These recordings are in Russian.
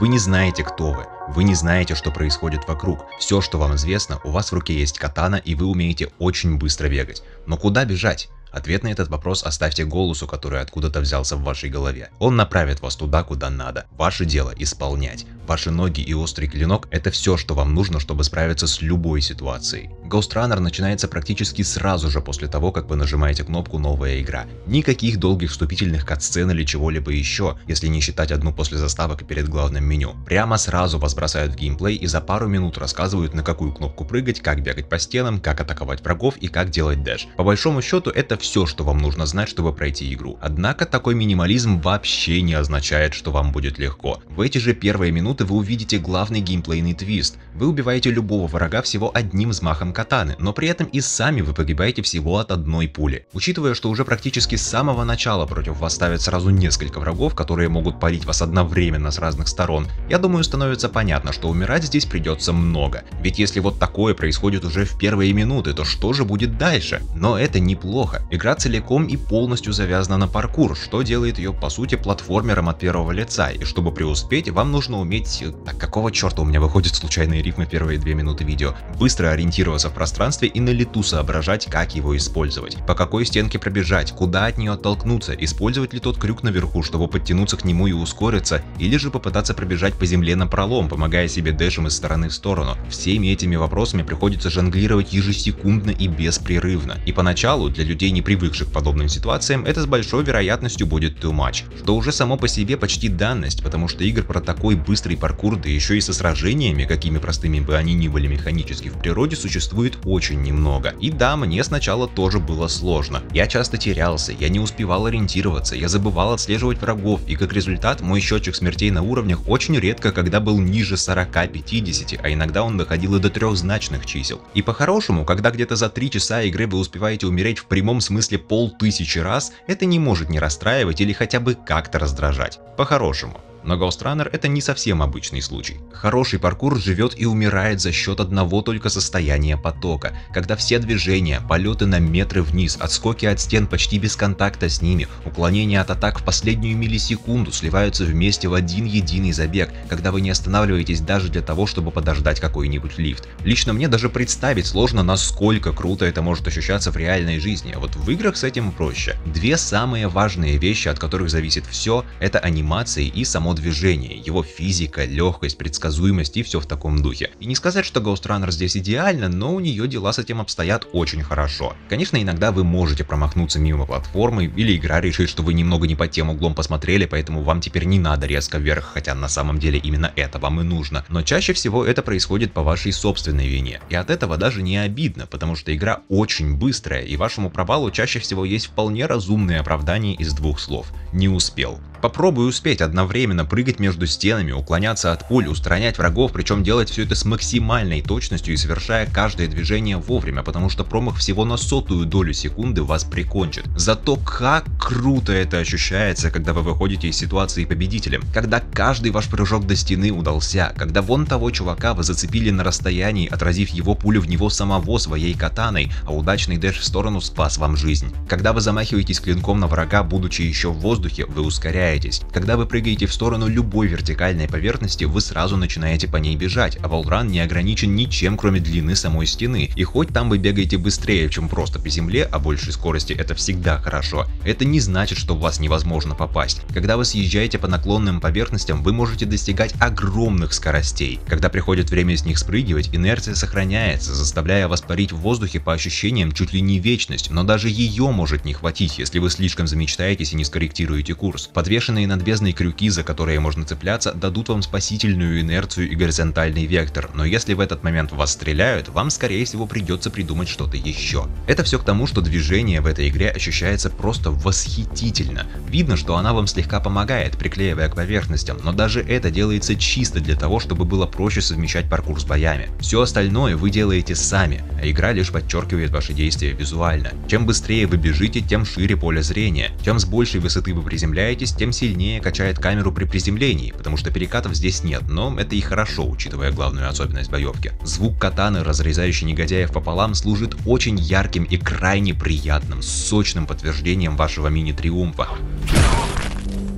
Вы не знаете, кто вы, вы не знаете, что происходит вокруг. Все, что вам известно, у вас в руке есть катана и вы умеете очень быстро бегать. Но куда бежать? Ответ на этот вопрос оставьте голосу, который откуда-то взялся в вашей голове. Он направит вас туда, куда надо. Ваше дело исполнять. Ваши ноги и острый клинок – это все, что вам нужно, чтобы справиться с любой ситуацией. Ghost Runner начинается практически сразу же после того, как вы нажимаете кнопку «Новая игра». Никаких долгих вступительных катсцен или чего-либо еще, если не считать одну после заставок перед главным меню. Прямо сразу вас бросают в геймплей и за пару минут рассказывают, на какую кнопку прыгать, как бегать по стенам, как атаковать врагов и как делать дэш. По большому счету, это все, что вам нужно знать, чтобы пройти игру. Однако такой минимализм вообще не означает, что вам будет легко. В эти же первые минуты вы увидите главный геймплейный твист. Вы убиваете любого врага всего одним взмахом катаны, но при этом и сами вы погибаете всего от одной пули. Учитывая, что уже практически с самого начала против вас ставят сразу несколько врагов, которые могут палить вас одновременно с разных сторон, я думаю становится понятно, что умирать здесь придется много. Ведь если вот такое происходит уже в первые минуты, то что же будет дальше? Но это неплохо. Игра целиком и полностью завязана на паркур, что делает ее по сути платформером от первого лица, и чтобы преуспеть, вам нужно уметь... Так какого черта у меня выходят случайные рифмы первые две минуты видео? Быстро ориентироваться в пространстве и на лету соображать, как его использовать. По какой стенке пробежать, куда от нее оттолкнуться, использовать ли тот крюк наверху, чтобы подтянуться к нему и ускориться, или же попытаться пробежать по земле на пролом, помогая себе дэшем из стороны в сторону. Всеми этими вопросами приходится жонглировать ежесекундно и беспрерывно. И поначалу, для людей не привыкших к подобным ситуациям, это с большой вероятностью будет too much, что уже само по себе почти данность, потому что игр про такой быстрый паркур, да еще и со сражениями, какими простыми бы они ни были механически в природе, существует очень немного. И да, мне сначала тоже было сложно. Я часто терялся, я не успевал ориентироваться, я забывал отслеживать врагов, и как результат мой счетчик смертей на уровнях очень редко когда был ниже 40-50, а иногда он доходил и до трехзначных чисел. И по-хорошему, когда где-то за 3 часа игры вы успеваете умереть в прямом смысле полтысячи раз, это не может не расстраивать или хотя бы как-то раздражать. По-хорошему. Но Ghost Runner это не совсем обычный случай. Хороший паркур живет и умирает за счет одного только состояния потока, когда все движения, полеты на метры вниз, отскоки от стен почти без контакта с ними, уклонения от атак в последнюю миллисекунду сливаются вместе в один единый забег, когда вы не останавливаетесь даже для того, чтобы подождать какой-нибудь лифт. Лично мне даже представить сложно, насколько круто это может ощущаться в реальной жизни, а вот в играх с этим проще. Две самые важные вещи, от которых зависит все, это анимации и само движение, его физика, легкость, предсказуемость и все в таком духе. И не сказать, что Ghost Runner здесь идеально, но у нее дела с этим обстоят очень хорошо. Конечно, иногда вы можете промахнуться мимо платформы, или игра решит, что вы немного не под тем углом посмотрели, поэтому вам теперь не надо резко вверх, хотя на самом деле именно это вам и нужно. Но чаще всего это происходит по вашей собственной вине. И от этого даже не обидно, потому что игра очень быстрая, и вашему провалу чаще всего есть вполне разумное оправдание из двух слов. Не успел. Попробуй успеть одновременно прыгать между стенами, уклоняться от пуль, устранять врагов, причем делать все это с максимальной точностью и совершая каждое движение вовремя, потому что промах всего на сотую долю секунды вас прикончит. Зато как круто это ощущается, когда вы выходите из ситуации победителем, когда каждый ваш прыжок до стены удался, когда вон того чувака вы зацепили на расстоянии, отразив его пулю в него самого своей катаной, а удачный дэш в сторону спас вам жизнь. Когда вы замахиваетесь клинком на врага, будучи еще в воздухе, вы ускоряете ускоряетесь. Когда вы прыгаете в сторону любой вертикальной поверхности, вы сразу начинаете по ней бежать, а волран не ограничен ничем, кроме длины самой стены. И хоть там вы бегаете быстрее, чем просто по земле, а большей скорости это всегда хорошо, это не значит, что в вас невозможно попасть. Когда вы съезжаете по наклонным поверхностям, вы можете достигать огромных скоростей. Когда приходит время с них спрыгивать, инерция сохраняется, заставляя вас парить в воздухе по ощущениям чуть ли не вечность, но даже ее может не хватить, если вы слишком замечтаетесь и не скорректируете курс. Подвес Подвешенные над бездной крюки, за которые можно цепляться, дадут вам спасительную инерцию и горизонтальный вектор, но если в этот момент вас стреляют, вам скорее всего придется придумать что-то еще. Это все к тому, что движение в этой игре ощущается просто восхитительно. Видно, что она вам слегка помогает, приклеивая к поверхностям, но даже это делается чисто для того, чтобы было проще совмещать паркур с боями. Все остальное вы делаете сами, а игра лишь подчеркивает ваши действия визуально. Чем быстрее вы бежите, тем шире поле зрения. Чем с большей высоты вы приземляетесь, тем сильнее качает камеру при приземлении, потому что перекатов здесь нет, но это и хорошо, учитывая главную особенность боевки. Звук катаны, разрезающий негодяев пополам, служит очень ярким и крайне приятным, сочным подтверждением вашего мини-триумфа.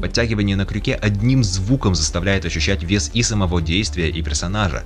Подтягивание на крюке одним звуком заставляет ощущать вес и самого действия, и персонажа.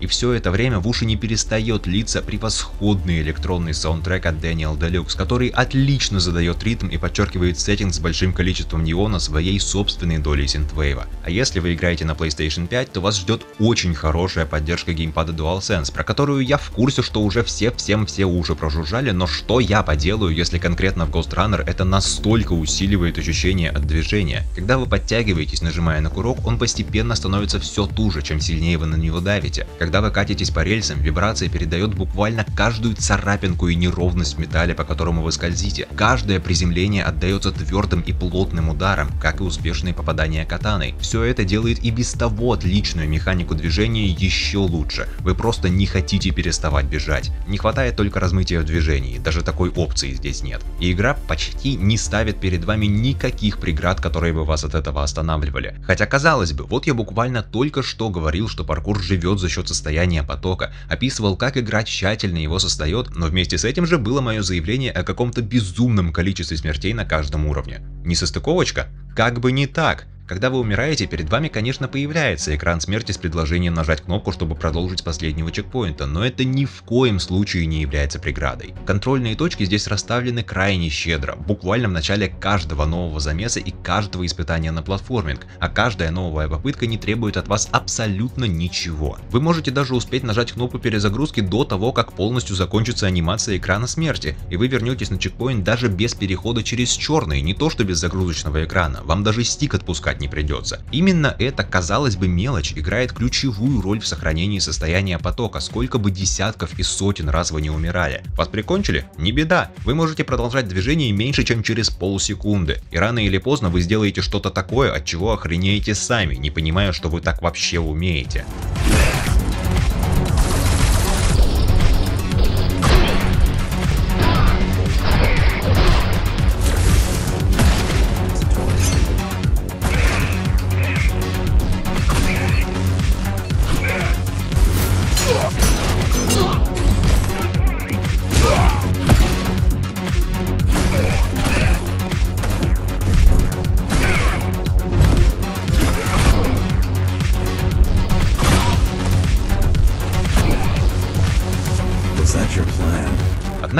И все это время в уши не перестает литься превосходный электронный саундтрек от Daniel Deluxe, который отлично задает ритм и подчеркивает сеттинг с большим количеством неона своей собственной долей синтвейва. А если вы играете на PlayStation 5, то вас ждет очень хорошая поддержка геймпада DualSense, про которую я в курсе, что уже все всем все уши прожужжали, но что я поделаю, если конкретно в Ghost Runner это настолько усиливает ощущение от движения. Когда вы подтягиваетесь, нажимая на курок, он постепенно становится все туже, чем сильнее вы на него давите. Когда вы катитесь по рельсам, вибрация передает буквально каждую царапинку и неровность в металле, по которому вы скользите. Каждое приземление отдается твердым и плотным ударом, как и успешные попадания катаной. Все это делает и без того отличную механику движения еще лучше. Вы просто не хотите переставать бежать. Не хватает только размытия в движении, даже такой опции здесь нет. И игра почти не ставит перед вами никаких преград, которые бы вас от этого останавливали. Хотя казалось бы, вот я буквально только что говорил, что паркур живет за счет состояние потока, описывал, как игра тщательно его создает, но вместе с этим же было мое заявление о каком-то безумном количестве смертей на каждом уровне. Несостыковочка? Как бы не так. Когда вы умираете, перед вами, конечно, появляется экран смерти с предложением нажать кнопку, чтобы продолжить последнего чекпоинта, но это ни в коем случае не является преградой. Контрольные точки здесь расставлены крайне щедро, буквально в начале каждого нового замеса и каждого испытания на платформинг, а каждая новая попытка не требует от вас абсолютно ничего. Вы можете даже успеть нажать кнопку перезагрузки до того, как полностью закончится анимация экрана смерти, и вы вернетесь на чекпоинт даже без перехода через черный, не то что без загрузочного экрана, вам даже стик отпускать не придется. Именно эта, казалось бы, мелочь играет ключевую роль в сохранении состояния потока, сколько бы десятков и сотен раз вы не умирали. Вас прикончили? Не беда, вы можете продолжать движение меньше, чем через полсекунды, и рано или поздно вы сделаете что-то такое, от чего охренеете сами, не понимая, что вы так вообще умеете.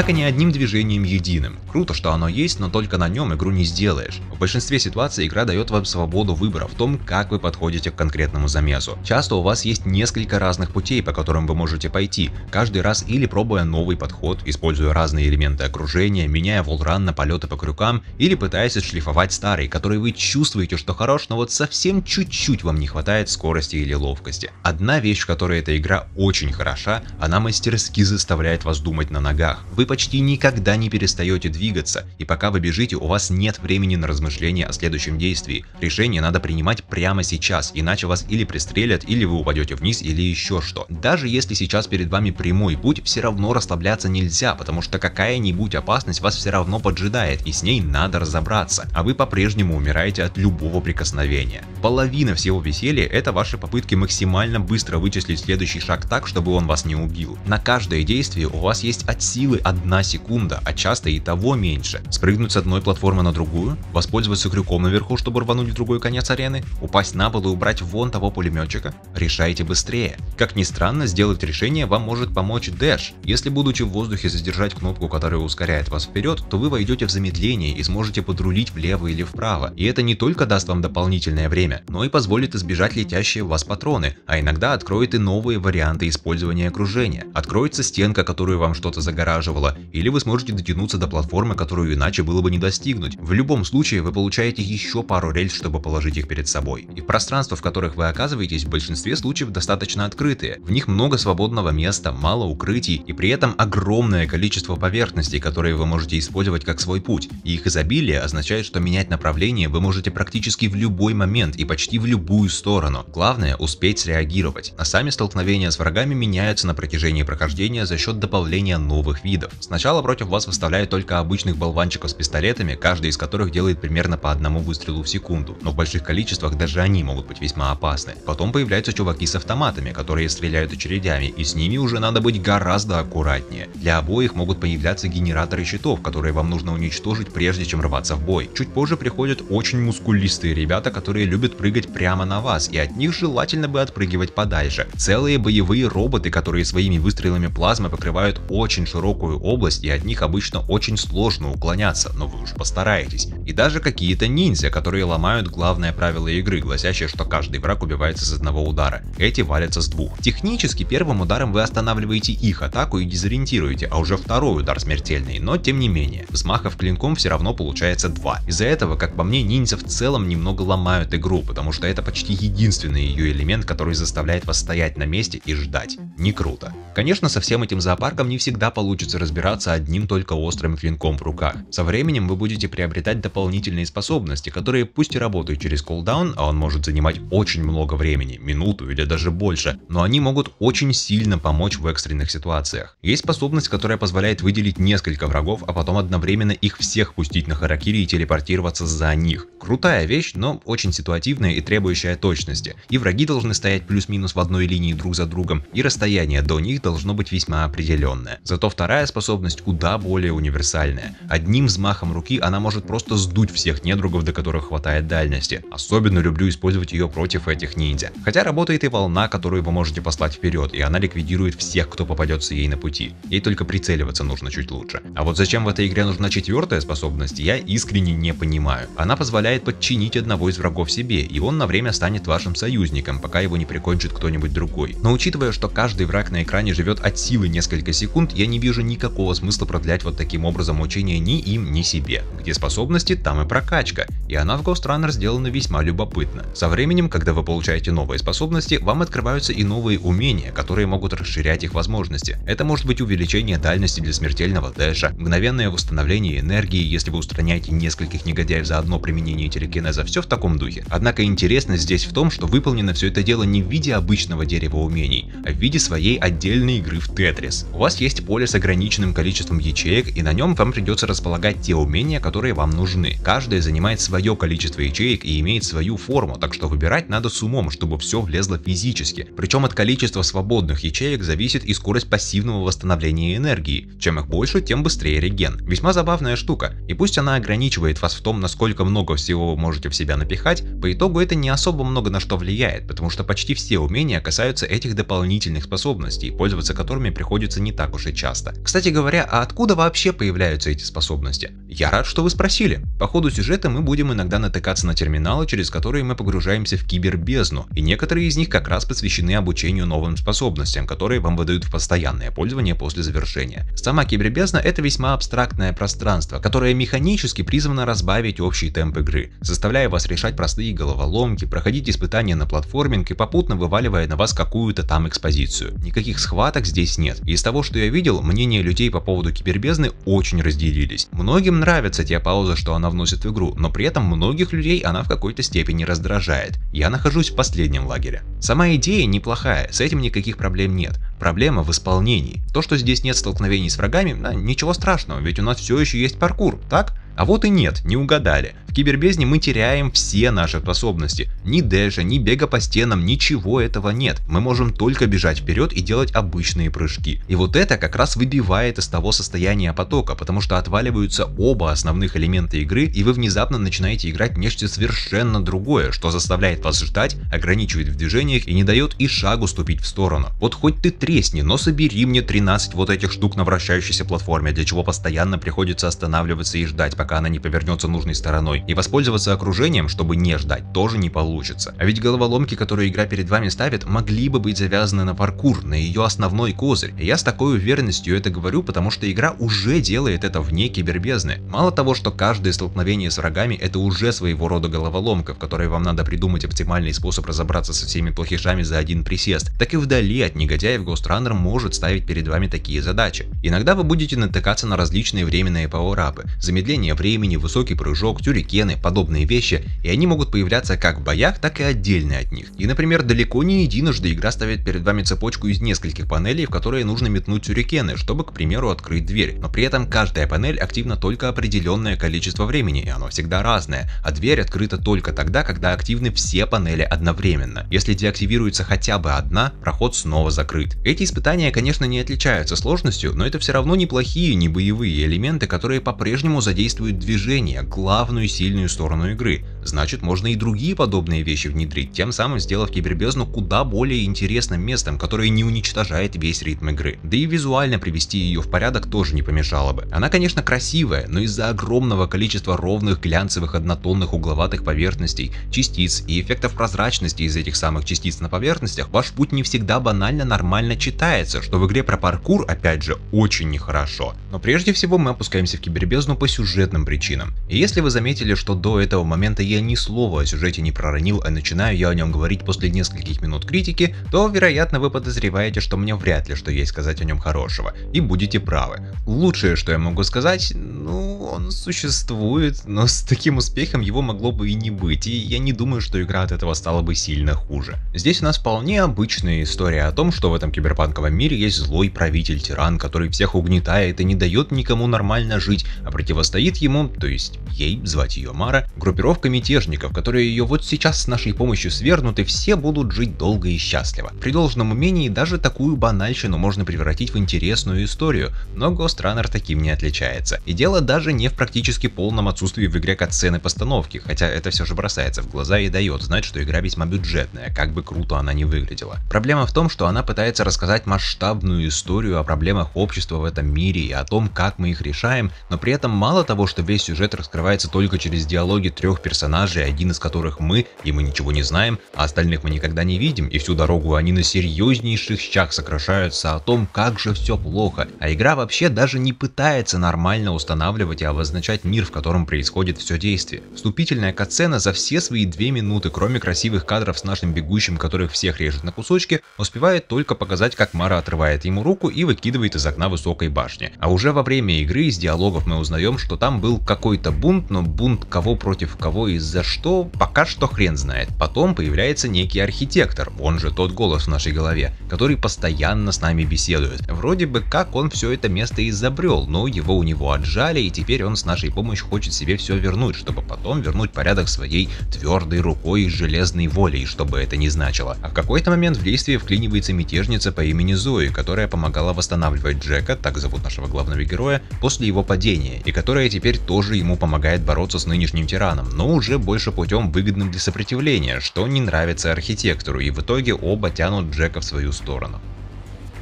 Однако не одним движением единым. Круто, что оно есть, но только на нем игру не сделаешь. В большинстве ситуаций игра дает вам свободу выбора в том, как вы подходите к конкретному замесу. Часто у вас есть несколько разных путей, по которым вы можете пойти, каждый раз или пробуя новый подход, используя разные элементы окружения, меняя волран на полеты по крюкам, или пытаясь отшлифовать старый, который вы чувствуете, что хорош, но вот совсем чуть-чуть вам не хватает скорости или ловкости. Одна вещь, в которой эта игра очень хороша, она мастерски заставляет вас думать на ногах. Вы почти никогда не перестаете двигаться, и пока вы бежите, у вас нет времени на размышления о следующем действии. Решение надо принимать прямо сейчас, иначе вас или пристрелят, или вы упадете вниз, или еще что. Даже если сейчас перед вами прямой путь, все равно расслабляться нельзя, потому что какая-нибудь опасность вас все равно поджидает, и с ней надо разобраться, а вы по-прежнему умираете от любого прикосновения. Половина всего веселья это ваши попытки максимально быстро вычислить следующий шаг так, чтобы он вас не убил. На каждое действие у вас есть от силы одна секунда, а часто и того меньше. Спрыгнуть с одной платформы на другую, воспользоваться крюком наверху, чтобы рвануть в другой конец арены, упасть на пол и убрать вон того пулеметчика. Решайте быстрее. Как ни странно, сделать решение вам может помочь Dash. Если будучи в воздухе задержать кнопку, которая ускоряет вас вперед, то вы войдете в замедление и сможете подрулить влево или вправо. И это не только даст вам дополнительное время, но и позволит избежать летящие в вас патроны, а иногда откроет и новые варианты использования окружения. Откроется стенка, которую вам что-то загораживало, было, или вы сможете дотянуться до платформы, которую иначе было бы не достигнуть. В любом случае вы получаете еще пару рельс, чтобы положить их перед собой. И пространства, в которых вы оказываетесь, в большинстве случаев достаточно открытые. В них много свободного места, мало укрытий и при этом огромное количество поверхностей, которые вы можете использовать как свой путь. И их изобилие означает, что менять направление вы можете практически в любой момент и почти в любую сторону. Главное успеть среагировать. А сами столкновения с врагами меняются на протяжении прохождения за счет добавления новых видов Сначала против вас выставляют только обычных болванчиков с пистолетами, каждый из которых делает примерно по одному выстрелу в секунду, но в больших количествах даже они могут быть весьма опасны. Потом появляются чуваки с автоматами, которые стреляют очередями, и с ними уже надо быть гораздо аккуратнее. Для обоих могут появляться генераторы щитов, которые вам нужно уничтожить прежде чем рваться в бой. Чуть позже приходят очень мускулистые ребята, которые любят прыгать прямо на вас, и от них желательно бы отпрыгивать подальше. Целые боевые роботы, которые своими выстрелами плазмы покрывают очень широкую область, и от них обычно очень сложно уклоняться, но вы уж постараетесь. И даже какие-то ниндзя, которые ломают главное правило игры, гласящее, что каждый враг убивается с одного удара. Эти валятся с двух. Технически первым ударом вы останавливаете их атаку и дезориентируете, а уже второй удар смертельный, но тем не менее, взмахов клинком все равно получается два. Из-за этого, как по мне, ниндзя в целом немного ломают игру, потому что это почти единственный ее элемент, который заставляет вас стоять на месте и ждать. Не круто. Конечно, со всем этим зоопарком не всегда получится разбираться одним только острым клинком в руках. Со временем вы будете приобретать дополнительные способности, которые пусть и работают через кулдаун, а он может занимать очень много времени, минуту или даже больше, но они могут очень сильно помочь в экстренных ситуациях. Есть способность, которая позволяет выделить несколько врагов, а потом одновременно их всех пустить на харакири и телепортироваться за них. Крутая вещь, но очень ситуативная и требующая точности. И враги должны стоять плюс-минус в одной линии друг за другом, и расстояние до них должно быть весьма определенное. Зато вторая способность куда более универсальная. Одним взмахом руки она может просто сдуть всех недругов, до которых хватает дальности. Особенно люблю использовать ее против этих ниндзя. Хотя работает и волна, которую вы можете послать вперед, и она ликвидирует всех, кто попадется ей на пути. Ей только прицеливаться нужно чуть лучше. А вот зачем в этой игре нужна четвертая способность, я искренне не понимаю. Она позволяет подчинить одного из врагов себе, и он на время станет вашим союзником, пока его не прикончит кто-нибудь другой. Но учитывая, что каждый враг на экране живет от силы несколько секунд, я не вижу никакого смысла продлять вот таким образом учение ни им, ни себе. Где способности, там и прокачка, и она в Ghost Runner сделана весьма любопытно. Со временем, когда вы получаете новые способности, вам открываются и новые умения, которые могут расширять их возможности. Это может быть увеличение дальности для смертельного дэша, мгновенное восстановление энергии, если вы устраняете нескольких негодяев за одно применение телекинеза, все в таком духе. Однако интересность здесь в том, что выполнено все это дело не в виде обычного дерева умений, а в виде своей отдельной игры в Тетрис. У вас есть поле с ограниченным количеством ячеек, и на нем вам придется располагать те умения, которые вам нужны. Каждая занимает свое количество ячеек и имеет свою форму, так что выбирать надо с умом, чтобы все влезло физически. Причем от количества свободных ячеек зависит и скорость пассивного восстановления энергии. Чем их больше, тем быстрее реген. Весьма забавная штука, и пусть она ограничивает вас в том, насколько много всего вы можете в себя напихать, по итогу это не особо много на что влияет, потому что почти все умения касаются этих дополнительных способностей, пользоваться которыми приходится не так уж и часто. Кстати говоря, а откуда вообще появляются эти способности? Я рад, что вы спросили. По ходу сюжета мы будем иногда натыкаться на терминалы, через которые мы погружаемся в кибербезну, и некоторые из них как раз посвящены обучению новым способностям, которые вам выдают в постоянное пользование после завершения. Сама кибербезна это весьма абстрактное пространство, которое механически призвано разбавить общий темп игры, заставляя вас решать простые головоломки, проходить испытания на платформинг и попутно вываливая на вас какую-то там экспозицию. Никаких схваток здесь нет. Из того, что я видел, мнения людей по поводу кибербезны очень разделились. Многим нравятся те паузы, что она вносит в игру, но при этом многих людей она в какой-то степени раздражает. Я нахожусь в последнем лагере. Сама идея неплохая, с этим никаких проблем нет. Проблема в исполнении. То, что здесь нет столкновений с врагами, ничего страшного, ведь у нас все еще есть паркур, так? А вот и нет, не угадали. В кибербезне мы теряем все наши способности. Ни дэша, ни бега по стенам, ничего этого нет. Мы можем только бежать вперед и делать обычные прыжки. И вот это как раз выбивает из того состояния потока, потому что отваливаются оба основных элемента игры, и вы внезапно начинаете играть нечто совершенно другое, что заставляет вас ждать, ограничивает в движениях и не дает и шагу ступить в сторону. Вот хоть ты тресни, но собери мне 13 вот этих штук на вращающейся платформе, для чего постоянно приходится останавливаться и ждать, пока она не повернется нужной стороной. И воспользоваться окружением, чтобы не ждать, тоже не получится. А ведь головоломки, которые игра перед вами ставит, могли бы быть завязаны на паркур, на ее основной козырь. Я с такой уверенностью это говорю, потому что игра уже делает это вне кибербезны. Мало того, что каждое столкновение с врагами это уже своего рода головоломка, в которой вам надо придумать оптимальный способ разобраться со всеми плохишами за один присест, так и вдали от негодяев Ghost Runner может ставить перед вами такие задачи. Иногда вы будете натыкаться на различные временные пауэрапы, замедление времени, высокий прыжок, тюрикены, подобные вещи, и они могут появляться как в боях, так и отдельно от них. И, например, далеко не единожды игра ставит перед вами цепочку из нескольких панелей, в которые нужно метнуть тюрикены, чтобы, к примеру, открыть дверь. Но при этом каждая панель активна только определенное количество времени, и оно всегда разное, а дверь открыта только тогда, когда активны все панели одновременно. Если деактивируется хотя бы одна, проход снова закрыт. Эти испытания, конечно, не отличаются сложностью, но это все равно неплохие, не боевые элементы, которые по-прежнему задействуют движение, главную сильную сторону игры. Значит, можно и другие подобные вещи внедрить, тем самым сделав кибербезну куда более интересным местом, которое не уничтожает весь ритм игры. Да и визуально привести ее в порядок тоже не помешало бы. Она, конечно, красивая, но из-за огромного количества ровных глянцевых однотонных угловатых поверхностей, частиц и эффектов прозрачности из этих самых частиц на поверхностях, ваш путь не всегда банально нормально читается, что в игре про паркур, опять же, очень нехорошо. Но прежде всего мы опускаемся в кибербезну по сюжетным причинам. И если вы заметили, что до этого момента я ни слова о сюжете не проронил, а начинаю я о нем говорить после нескольких минут критики, то вероятно вы подозреваете, что мне вряд ли что есть сказать о нем хорошего. И будете правы. Лучшее, что я могу сказать, ну, он существует, но с таким успехом его могло бы и не быть, и я не думаю, что игра от этого стала бы сильно хуже. Здесь у нас вполне обычная история о том, что в этом киберпанковом мире есть злой правитель-тиран, который всех угнетает и не дает никому нормально жить, а противостоит ему, то есть ей, звать ее Мара, группировка мятежников, которые ее вот сейчас с нашей помощью свергнут и все будут жить долго и счастливо. При должном умении даже такую банальщину можно превратить в интересную историю, но Runner таким не отличается. И дело даже не в практически полном отсутствии в игре катсцены постановки, хотя это все же бросается в глаза и дает знать, что игра весьма бюджетная, как бы круто она ни выглядела. Проблема в том, что она пытается рассказать масштабную историю о проблемах общества в этом мире и о том, как мы их решаем, но при этом мало того, что весь сюжет раскрывается только через диалоги трех персонажей, один из которых мы, и мы ничего не знаем, а остальных мы никогда не видим, и всю дорогу они на серьезнейших щах сокращаются о том, как же все плохо, а игра вообще даже не пытается нормально устанавливать и обозначать мир, в котором происходит все действие. Вступительная катсцена за все свои две минуты, кроме красивых кадров с нашим бегущим, которых всех режет на кусочки, успевает только показать, как Мара отрывает ему руку и выкидывает из окна высокой башни. А уже во время игры из диалогов мы узнаем, что там был какой-то бунт, но бунт кого против кого и за что, пока что хрен знает. Потом появляется некий архитектор, он же тот голос в нашей голове, который постоянно с нами беседует. Вроде бы как он все это место изобрел, но его у него отжали и теперь он с нашей помощью хочет себе все вернуть, чтобы потом вернуть порядок своей твердой рукой и железной волей, чтобы это не значило. А в какой-то момент в действие вклинивается мятежница по имени Зои, которая помогала восстанавливать Джека, так зовут нашего главного героя, после его падения, и которая теперь тоже ему помогает бороться с нынешним тираном, но уже больше путем выгодным для сопротивления, что не нравится архитектору, и в итоге оба тянут Джека в свою сторону.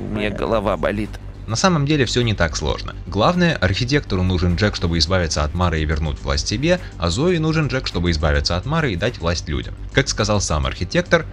У меня голова болит. На самом деле все не так сложно. Главное, архитектору нужен Джек, чтобы избавиться от Мары и вернуть власть себе, а Зои нужен Джек, чтобы избавиться от Мары и дать власть людям. Как сказал сам архитектор,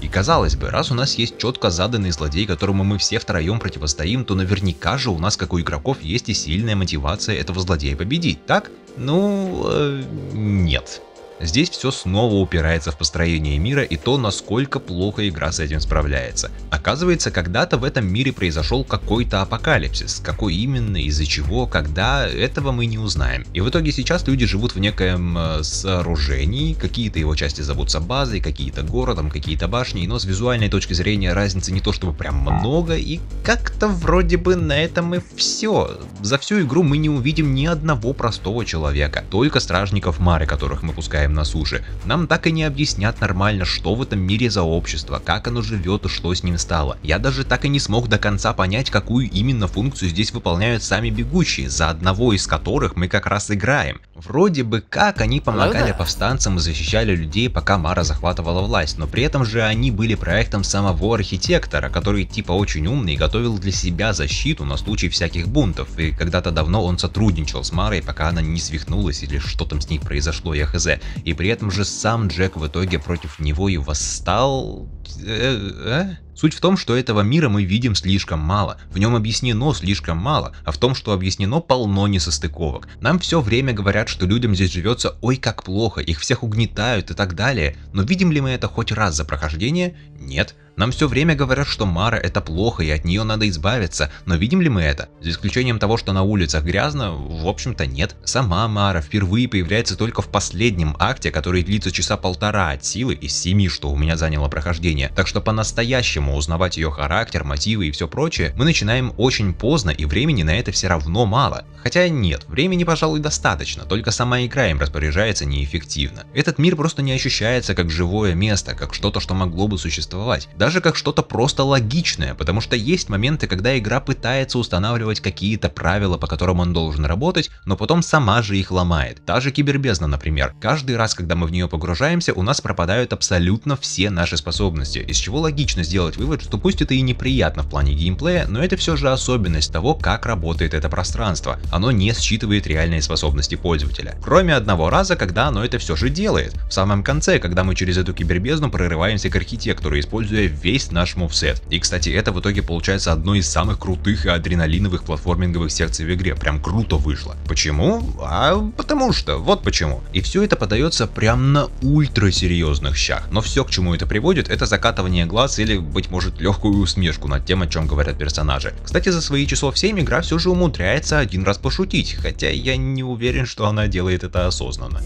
и казалось бы, раз у нас есть четко заданный злодей, которому мы все втроем противостоим, то наверняка же у нас, как у игроков, есть и сильная мотивация этого злодея победить, так? Ну, э, нет. Здесь все снова упирается в построение мира и то, насколько плохо игра с этим справляется. Оказывается, когда-то в этом мире произошел какой-то апокалипсис. Какой именно, из-за чего, когда, этого мы не узнаем. И в итоге сейчас люди живут в некоем э, сооружении, какие-то его части зовутся базой, какие-то городом, какие-то башни, но с визуальной точки зрения разницы не то чтобы прям много, и как-то вроде бы на этом и все. За всю игру мы не увидим ни одного простого человека, только стражников Мары, которых мы пускаем оставляем на суше, нам так и не объяснят нормально, что в этом мире за общество, как оно живет и что с ним стало. Я даже так и не смог до конца понять, какую именно функцию здесь выполняют сами бегущие, за одного из которых мы как раз играем. Вроде бы как они помогали повстанцам и защищали людей, пока Мара захватывала власть, но при этом же они были проектом самого архитектора, который типа очень умный и готовил для себя защиту на случай всяких бунтов, и когда-то давно он сотрудничал с Марой, пока она не свихнулась или что там с ней произошло, я хз и при этом же сам Джек в итоге против него и восстал... Э, э? Суть в том, что этого мира мы видим слишком мало, в нем объяснено слишком мало, а в том, что объяснено полно несостыковок. Нам все время говорят, что людям здесь живется ой как плохо, их всех угнетают и так далее, но видим ли мы это хоть раз за прохождение? Нет. Нам все время говорят, что Мара это плохо и от нее надо избавиться, но видим ли мы это? За исключением того, что на улицах грязно, в общем-то нет. Сама Мара впервые появляется только в последнем акте, который длится часа полтора от силы из семи, что у меня заняло прохождение. Так что по-настоящему узнавать ее характер, мотивы и все прочее мы начинаем очень поздно и времени на это все равно мало. Хотя нет, времени пожалуй достаточно, только сама игра им распоряжается неэффективно. Этот мир просто не ощущается как живое место, как что-то, что могло бы существовать. Даже как что-то просто логичное, потому что есть моменты, когда игра пытается устанавливать какие-то правила, по которым он должен работать, но потом сама же их ломает. Та же кибербезна, например. Каждый раз, когда мы в нее погружаемся, у нас пропадают абсолютно все наши способности, из чего логично сделать вывод, что пусть это и неприятно в плане геймплея, но это все же особенность того, как работает это пространство. Оно не считывает реальные способности пользователя. Кроме одного раза, когда оно это все же делает. В самом конце, когда мы через эту кибербезну прорываемся к архитектуру, используя весь наш мувсет. И кстати, это в итоге получается одной из самых крутых и адреналиновых платформинговых секций в игре. Прям круто вышло. Почему? А потому что, вот почему. И все это подается прям на ультра серьезных щах. Но все, к чему это приводит, это закатывание глаз или, быть может, легкую усмешку над тем, о чем говорят персонажи. Кстати, за свои часов 7 игра все же умудряется один раз пошутить, хотя я не уверен, что она делает это осознанно.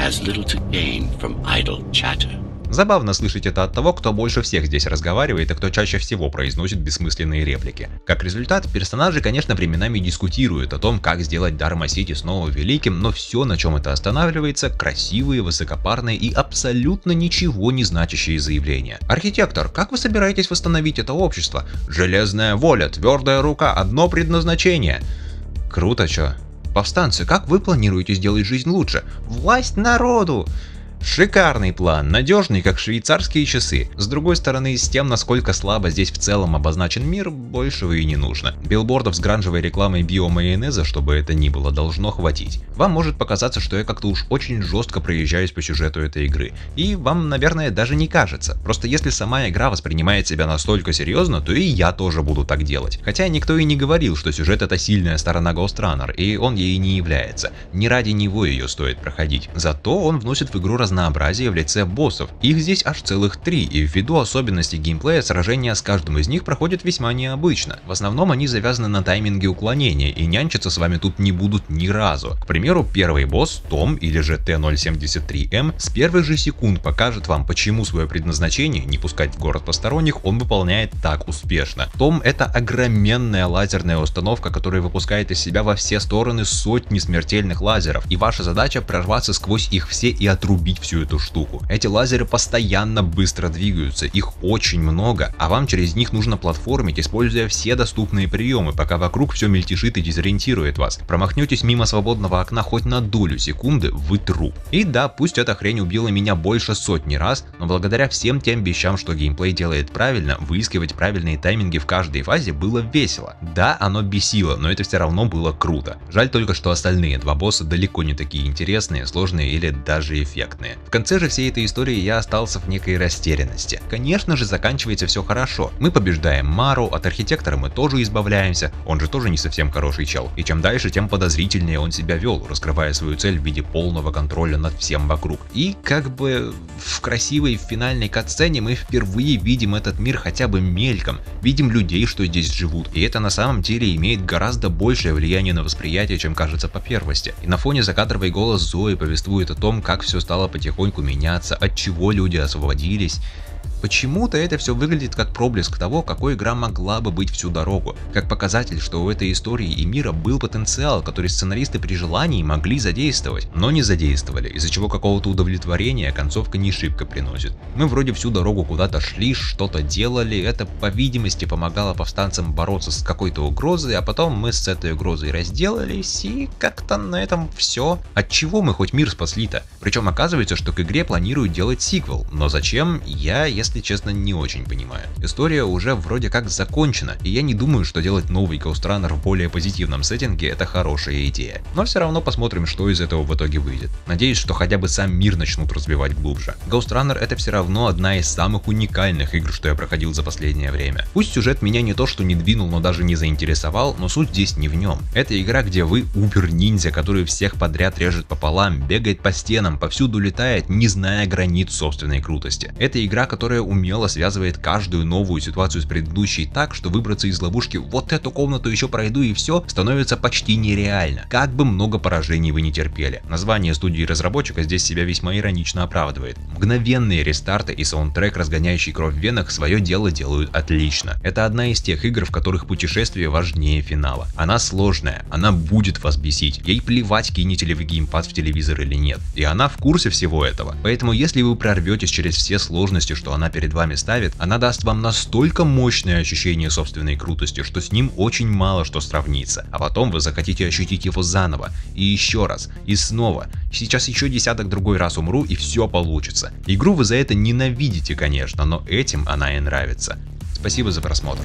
As little to gain from idle chatter. Забавно слышать это от того, кто больше всех здесь разговаривает и кто чаще всего произносит бессмысленные реплики. Как результат, персонажи, конечно, временами дискутируют о том, как сделать Дарма Сити снова великим, но все, на чем это останавливается, красивые, высокопарные и абсолютно ничего не значащие заявления. Архитектор, как вы собираетесь восстановить это общество? Железная воля, твердая рука, одно предназначение. Круто, чё? Повстанцы, как вы планируете сделать жизнь лучше? Власть народу! Шикарный план, надежный как швейцарские часы. С другой стороны, с тем, насколько слабо здесь в целом обозначен мир, большего и не нужно. Билбордов с гранжевой рекламой биомайонеза, что бы это ни было, должно хватить. Вам может показаться, что я как-то уж очень жестко проезжаюсь по сюжету этой игры. И вам, наверное, даже не кажется. Просто если сама игра воспринимает себя настолько серьезно, то и я тоже буду так делать. Хотя никто и не говорил, что сюжет это сильная сторона Ghostrunner, и он ей не является. Не ради него ее стоит проходить. Зато он вносит в игру разнообразие в лице боссов. Их здесь аж целых три, и ввиду особенностей геймплея сражения с каждым из них проходят весьма необычно. В основном они завязаны на тайминге уклонения, и нянчиться с вами тут не будут ни разу. К примеру, первый босс, Том или же Т-073М, с первых же секунд покажет вам, почему свое предназначение, не пускать в город посторонних, он выполняет так успешно. Том это огроменная лазерная установка, которая выпускает из себя во все стороны сотни смертельных лазеров, и ваша задача прорваться сквозь их все и отрубить запустить всю эту штуку. Эти лазеры постоянно быстро двигаются, их очень много, а вам через них нужно платформить, используя все доступные приемы, пока вокруг все мельтешит и дезориентирует вас. Промахнетесь мимо свободного окна хоть на долю секунды, вы труп. И да, пусть эта хрень убила меня больше сотни раз, но благодаря всем тем вещам, что геймплей делает правильно, выискивать правильные тайминги в каждой фазе было весело. Да, оно бесило, но это все равно было круто. Жаль только, что остальные два босса далеко не такие интересные, сложные или даже эффектные стороны. В конце же всей этой истории я остался в некой растерянности. Конечно же заканчивается все хорошо. Мы побеждаем Мару, от архитектора мы тоже избавляемся, он же тоже не совсем хороший чел. И чем дальше, тем подозрительнее он себя вел, раскрывая свою цель в виде полного контроля над всем вокруг. И как бы в красивой финальной катсцене мы впервые видим этот мир хотя бы мельком, видим людей, что здесь живут. И это на самом деле имеет гораздо большее влияние на восприятие, чем кажется по первости. И на фоне закадровый голос Зои повествует о том, как все стало потихоньку меняться, от чего люди освободились, Почему-то это все выглядит как проблеск того, какой игра могла бы быть всю дорогу, как показатель, что у этой истории и мира был потенциал, который сценаристы при желании могли задействовать, но не задействовали, из-за чего какого-то удовлетворения концовка не шибко приносит. Мы вроде всю дорогу куда-то шли, что-то делали, это по видимости помогало повстанцам бороться с какой-то угрозой, а потом мы с этой угрозой разделались и как-то на этом все. От чего мы хоть мир спасли-то? Причем оказывается, что к игре планируют делать сиквел, но зачем, я, если если честно не очень понимаю. История уже вроде как закончена, и я не думаю, что делать новый Ghost Runner в более позитивном сеттинге это хорошая идея. Но все равно посмотрим, что из этого в итоге выйдет. Надеюсь, что хотя бы сам мир начнут развивать глубже. Ghost Runner это все равно одна из самых уникальных игр, что я проходил за последнее время. Пусть сюжет меня не то что не двинул, но даже не заинтересовал, но суть здесь не в нем. Это игра, где вы убер-ниндзя, который всех подряд режет пополам, бегает по стенам, повсюду летает, не зная границ собственной крутости. Это игра, которая умело связывает каждую новую ситуацию с предыдущей так, что выбраться из ловушки «вот эту комнату еще пройду и все» становится почти нереально. Как бы много поражений вы не терпели. Название студии разработчика здесь себя весьма иронично оправдывает. Мгновенные рестарты и саундтрек, разгоняющий кровь в венах, свое дело делают отлично. Это одна из тех игр, в которых путешествие важнее финала. Она сложная, она будет вас бесить. Ей плевать, кинете ли вы геймпад в телевизор или нет. И она в курсе всего этого. Поэтому если вы прорветесь через все сложности, что перед вами ставит, она даст вам настолько мощное ощущение собственной крутости, что с ним очень мало что сравнится. А потом вы захотите ощутить его заново. И еще раз. И снова. Сейчас еще десяток другой раз умру и все получится. Игру вы за это ненавидите, конечно, но этим она и нравится. Спасибо за просмотр.